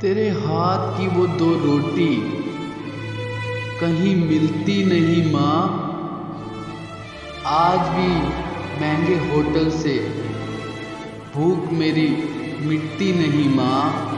तेरे हाथ की वो दो रोटी कहीं मिलती नहीं माँ। आज भी महँगे होटल से भूख मेरी मिटती नहीं माँ।